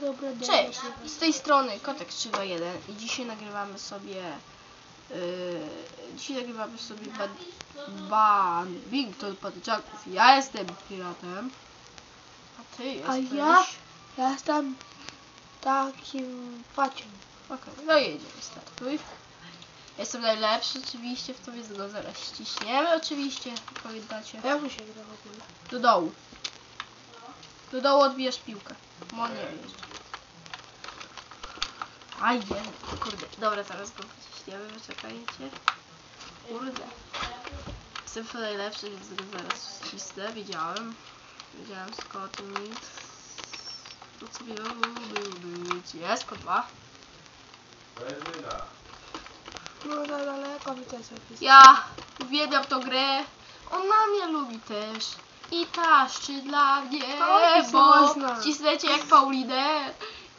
Dobra, dobra. Cześć, z tej strony Kotek 321 i dzisiaj nagrywamy sobie yy, dzisiaj nagrywamy sobie ban, Badminton Padczaków. Ja jestem piratem, a ty jesteś... A ja? Ja jestem takim paciem. Okej, no jedziemy, startuj. Jestem najlepszy oczywiście w to, więc go zaraz ściśniemy oczywiście, pamiętacie. A jak się gra w ogóle? Do dołu. Do dołu odbijasz piłkę. Mo nie wiem jeszcze. Aj, nie. Kurde. Dobra, teraz go wyciśniemy, wyczekajcie. Kurde. Jestem w to najlepszy, więc go zaraz ścisnę. Widziałem. Widziałem skąd mi. Tu co miało być. Jest, po dwa. No daleko mi też jakieś. Ja uwielbiam tą grę. Ona mnie lubi też. I taszczy dla mnie, Oj, bo można. cisnęcie jak Paulinę.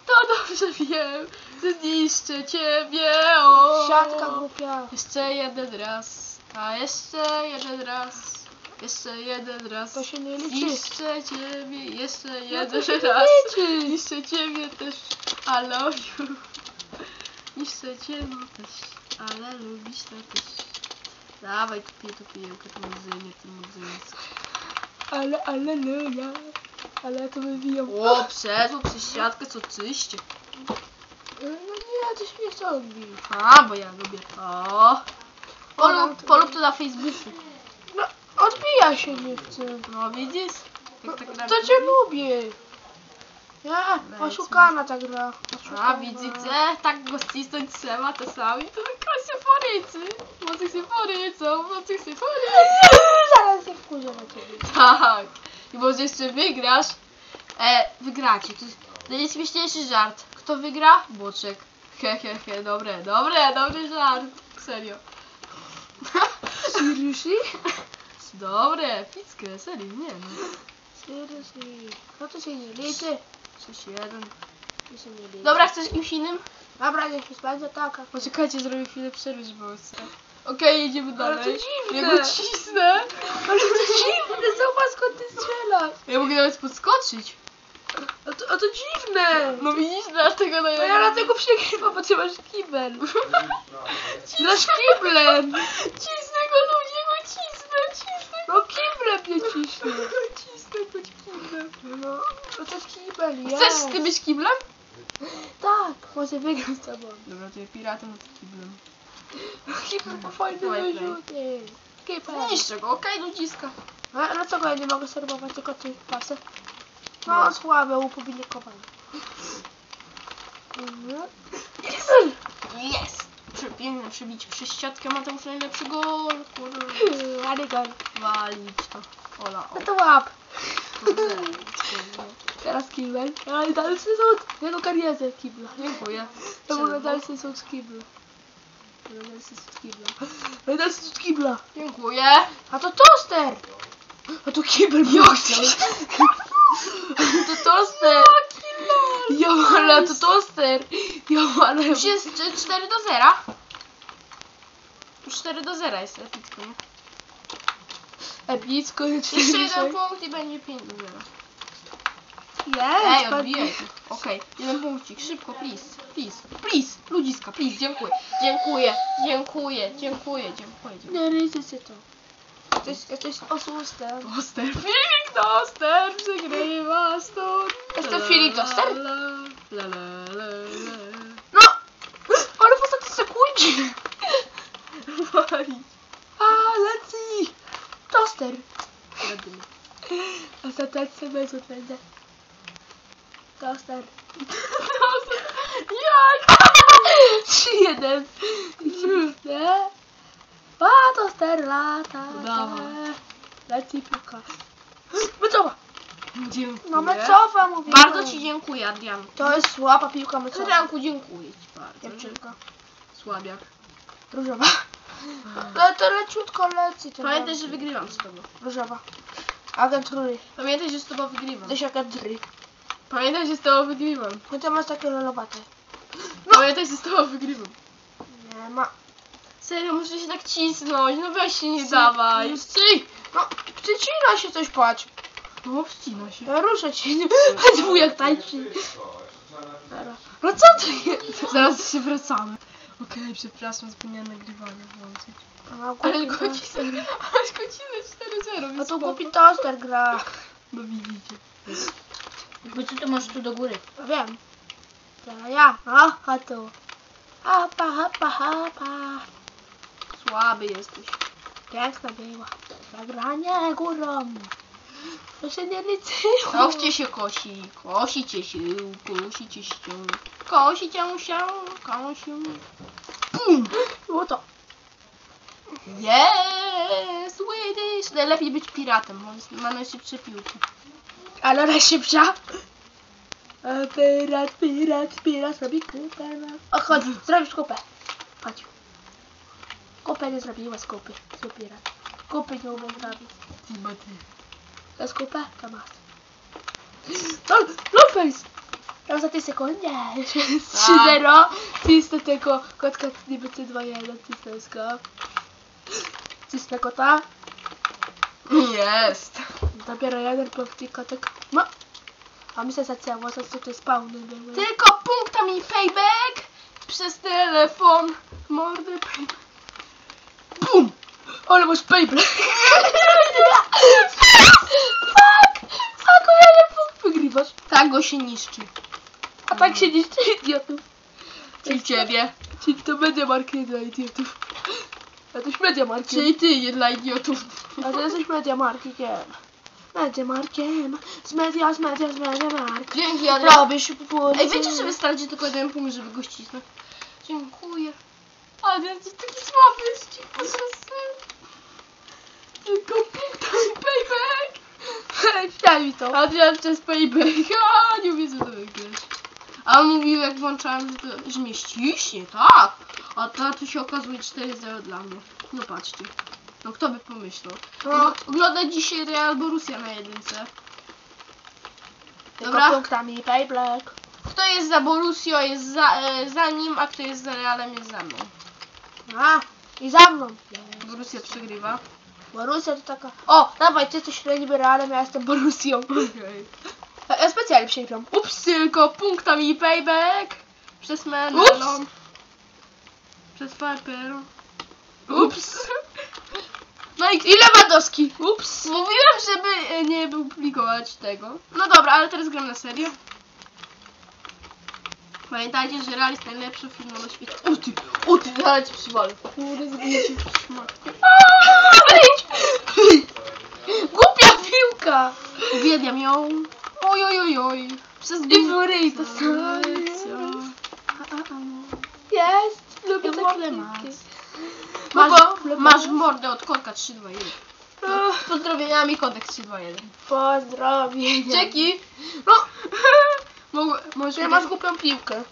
To dobrze wiem, że zniszczę ciebie. O. Siatka głupia. Jeszcze jeden raz, a jeszcze jeden raz, jeszcze jeden raz. To się nie liczy. Zniszczę ciebie jeszcze No jeden nie raz. Niszczę ciebie też, you. Niszczę ciebie też, ale lubisz to też. Dawaj tu piję, tu pijełkę, tu mudzynie, tu mudzynie. Ale, ale, no ja. Ale ja to wybijam. O, przeszło przez siatkę, co czyście. No nie, to się nie chce odbić. A, bo ja lubię to. Polub, polub to na Facebooku. No, odbija się nie chce. No widzisz? No, Jak tak na... to cię lubię. Ja, oszukana ta gra. A Oszukana. widzicie? Tak go ścisnąć trzeba czasami, to tylko się porycy. Może się porycą, może się porycy. Zaraz się wkurzę na ciebie. Tak. I może jeszcze wygrasz. E, wygracie. To jest najśmieszniejszy żart. Kto wygra? Boczek. He, he, he. Dobre, dobre, dobry żart. Serio. Seriously? Dobre, pickę, serio, nie no. Seriously. No to się nie liczy. 6-1. To się nie liczy. Dobra, chcesz kimś innym? Dobra, niech się spędza taka. Poczekajcie, zrobię chwilę przerwy, żeby. Okej, jedziemy Ale dalej. to dziwne. Ja go cisnę. Ale to dziwne, zobacz skąd ty strzelasz. Ja mogę nawet podskoczyć. A to, a to dziwne. No widzisz, dlatego No ja dlatego przegrywam, bo ty masz kibel. Grasz kiblem. Cisnę go, ludzie, go cisnę, cisnę No kiblem mnie ciśnie. cisnę go kiblem. No, no to jest kibel, jest. Chcesz ty być kiblem? Tak, może wygram z tobą. Dobra, to ja piratem, ty kiblem. Kibel po fajnym wyrzucie. Kibel. Niszczę go, okej, ludziska. No, no co go ja nie mogę serwować, tylko ty pasy? No, słabe, upublikowane. Mhm. Jest! Piękne przebić przez siatkę, Mateusz najlepszy gol. Kurde. Ale go. Walić to. Ola. No to łap. kurde. Teraz kibel. Ale dalszy sąd. Jego karierę kibla. Dziękuję. To był dalszy sąd kibla. Dalszy sąd kibla. Ale dalszy sąd kibla. Dziękuję. A to toster. A to kibel boxer. To toster. Ja ale to toster. Ja ale. Już jest 4 do 0. Już 4 do 0 jest epicko, nie? Epicko. Jeszcze jeden punkt i będzie 5 do 0. Jest. Ej, odbijaj to. Okej, jeden punkcik, szybko, please, please, please, ludziska, please, dziękuję, dziękuję, dziękuję, dziękuję, dziękuję, dziękuję. Nie ryzy się to. Jesteś, jesteś osustem. Toster, Filip Toster, przegrywa la, la, la. No! Ale w ostatniej sekundzie. Walić. A, leci. Toster. Ostateczny bez odpędzę. Toster. Toster, jak? 3-1. Nie? A, toster lata. Leci piłka. Mecowa. Dziękuję. No mecowa mówię. Bardzo ci dziękuję, Adrian. To jest słaba piłka mecowa. Adrianku, dziękuję ci bardzo. Dziewczynka. Słabiak. Różowa. To, to leciutko leci. To Pamiętaj, leci. że wygrywam z tobą. Różowa. Agent Rury. Pamiętaj, że z tobą wygrywam. Tyś agent Rury. Pamiętaj, że z tobą wygrywam. No to masz takie lolowate. Pamiętaj, że z tobą wygrywam. Nie ma. Serio, muszę się tak cisnąć. No weź się nie dawaj. Stój! No, przycina się coś, patrz. No, wcina się. Ja ruszę cię. A dwójek tańczy. Dobra. No co to jest? Zaraz się wracamy. Okej, przepraszam, zapomniałam nagrywanie włączyć. A, Ale głupi godzinę, ale godzinę 4-0, No więc to spoko. głupi toster gra. No widzicie. Bo ty to masz tu do góry. No wiem. Teraz ja. A, a tu. Hapa, hapa, hapa. Słaby jesteś. Piękna była. Zagranie górą. To się nie liczyło. Koście się kosi, kosicie się, kosicie się, kosicie się, kosi. Bum! Było to. Yes, Swedish! Najlepiej być piratem, bo jest- ma najszybsze piłki. Ale najszybsza. A pirat, pirat, pirat robi kupę. No. O, chodź, zrobisz kupę. Chodź. Kupę nie zrobiła z kupy. Kupy nie umiem zrobić. Timothy. To jest kupę? To masz. No, Blueface! Teraz za tej sekundzie. 3-0. Cisnę tego kotka niby C2-1. Cisnę go. Cisnę kota. Jest. Dopiero jeden punkty kotek. No. A mi się zaczęło, że to spawny były. Tylko punktami payback przez telefon. Mordy payback. Bum! Ale masz payback. Fuck! Fuck, o jeden punkt wygrywasz. Tak go się niszczy. A tak się niszczy idiotów. Czyli ciebie. Czyli to media market dla idiotów. A to już media market. Czyli ty, nie dla idiotów. A to jesteś media markiem. Media markiem. Z media, z media, z media mark. Dzięki, Adrian. Robisz publicę. Ej, wiecie, że wystarczy tylko jeden punkt, żeby go ścisnąć? Dziękuję. Adrian, jesteś taki słaby, jest ci po prostu. Tylko punktami payback. Daj mi to. Adrian przez payback. A, nie umiem co to wygrać. A on mówił, jak włączałem, że, to, że tak. A to tu się okazuje 4-0 dla mnie. No patrzcie. No kto by pomyślał. No. Dzisiaj Real Borussia na jedynce. Tylko Dobra. punktami payback. Kto jest za Borussio jest za, e, za nim, a kto jest za Realem jest za mną. A, i za mną. Borussia przegrywa. Borussia to taka... O, dawaj, ty jesteś niby realem, ja jestem Borussią. Ja, ja specjalnie przegram. Ups, tylko punktami payback. Przez Menelon. Przez Piper. Ups. No i I Lewandowski. Ups. Mówiłem, żeby e, nie publikować tego. No dobra, ale teraz gram na serio. Pamiętajcie, że Real jest najlepszą firmą na świecie. O ty, o ty, zaraz cię przywalę. Kurde, Uwielbiam ją. Oj, oj, oj, oj. Przez I w ryj to samo. Jest. Lubię Ja takie mordę masz. No Masz, masz mordę od korka 321. Ach, Pozdrowieniami kodek 321. Pozdrowienia. Dzięki. No. Możesz Ty masz głupią piłkę.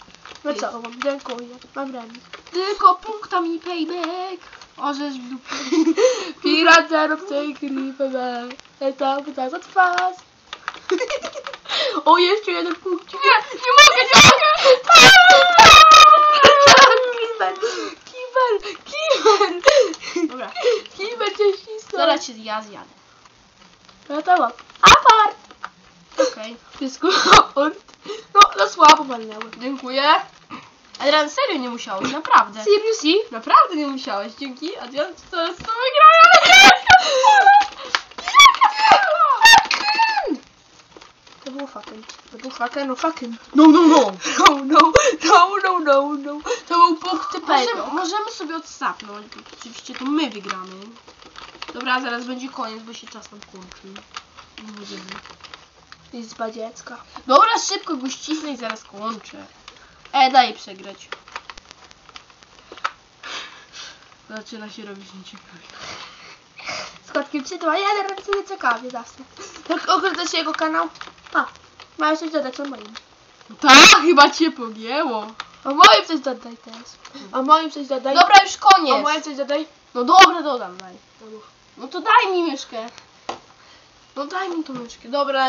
No co, dziękuję. Mam remis. Tylko punktami payback. Orzesz w dupę. Pirat zero w tej gry, bebe. To pyta za twarz. O, jeszcze jeden punkt. Nie, nie mogę, nie mogę. Kibel, kibel, kibel. Dobra, Kibel cię ścisnął. zaraz cię ja zjadę. No to mam. Apart. Okej, Wszystko apart. No, no słabo walnęły. dziękuję. Adrian, serio nie musiałeś, naprawdę. Seriously? Naprawdę nie musiałeś, dzięki. Adrian, to jest to wygrałem. To był fucking. To był fucking, no fucking. No, no, no. No, no, no, no, no, no. To był punkt Możemy, możemy sobie odsapnąć, bo oczywiście to my wygramy. Dobra, zaraz będzie koniec, bo się czas nam kończy. Nie będziemy. Izba dziecka. Dobra, szybko go ścisnę i zaraz kończę. E, daj przegrać. Zaczyna się robić nieciekawie. Z kotkiem 3, 2, 1, robi sobie ciekawie zawsze. Jak oglądasz jego kanał? A, masz coś dodać o moim. Tak, chyba cię pogięło. O moim coś dodaj teraz. O moim coś dodaj. Dobra, już koniec. moim coś dodaj. No dobra, dodam, daj. No to daj mi myszkę. No daj mi tą myszkę. Dobra,